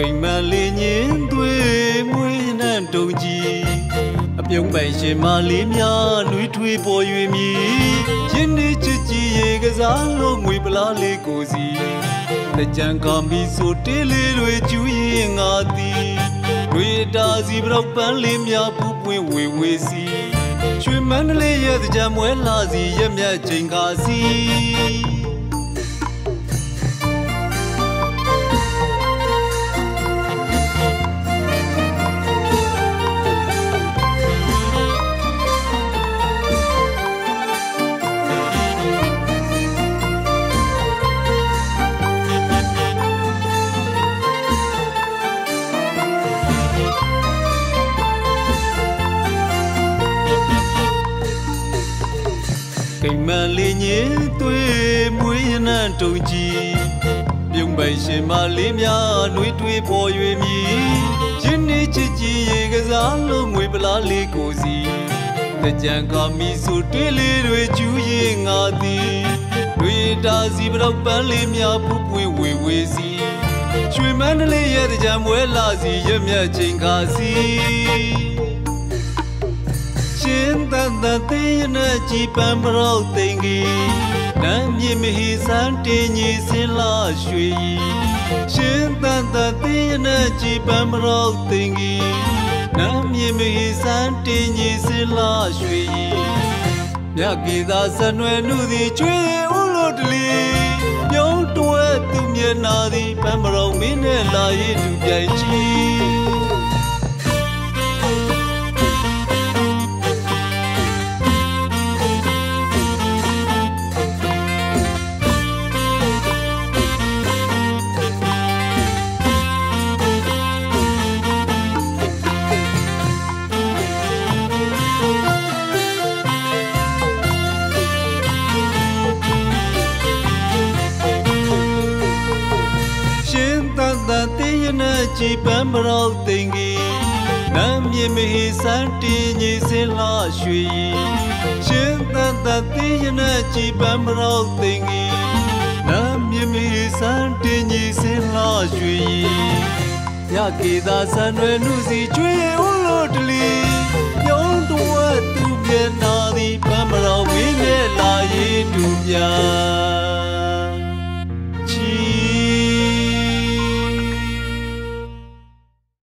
ကိမ်မလေးညင်းသွေးမွေးနှံတုံကြီးအပြုံးပိုင်ရှင်မလေးများနှွေးထွေးပေါ်၍မြည်ရင်းနှီးချစ်ကြည်ရေကစားလို့ငွေပလားလေးကိုစီတကြံကာမီဆိုတေးလေးတွေကျူးရင်ငါသည်တွေတာစီပရောက်ပန်းလေးများပူပွင့်ဝေဝေစီရွှေမန္တလေးရဲ့ကြံမွဲလာစီရမျက်ချိန်ကာစီ မ္မလေးညင်းသွေးမွေးရနံတုံကြီးပြုံးပိုင်ရှင်မလေးများနှွေးတွေးပေါ်၍မြည်ရင်းနှီးချစ်ကြည်ရေကစားလို့ငွေပလားလေးကိုစီတကြံကမီဆိုတွေးလေးတွေကျူးရင်ငါသည်တွေတာစီပတော့ပန်းလေးများပူပွင့်ဝေဝေစီရွှေမန္တလေးရဲ့ကြံမွဲလာစီရမြတ်ချိန်ခါစီရှင် တန်တန်သေးရနဲ့ကြည်ပန်းပရောက်သိင်ကြီးနမ်းမြင့်မဟီစန်းတင်ကြီးစင်လာရွှေရှင်တန်တန်သေးရနဲ့ကြည်ပန်းပရောက်သိင်ကြီးနမ်းမြင့်မဟီစန်းတင်ကြီးစင်လာရွှေမြတ်ကေသာဆနွယ်နုသည်ကျွေးဦးလို့တလီပြုံးတွဲသူမျက်နာသည်ပန်းပရောက်မင်းနဲ့လာရည်သူပြိုင်ချီ ကြည်ပန်းပရောက်သိင်ကြီးနမ်းမြေမဟိစန်းတင်ကြီးစင်လာရွှေရှင်တန်တန်တေးရနဲ့ကြည်ပန်းပရောက်သိင်ကြီးနမ်းမြေမဟိစန်းတင်ကြီးစင်လာရွှေရကေသာဆန်ွယ်နုစီကျွေးဦးလို့တလီပြုံးတော်သူမျက်နာသည်ပန်းပရောက်ဝင်းနဲ့လာရည်တူများ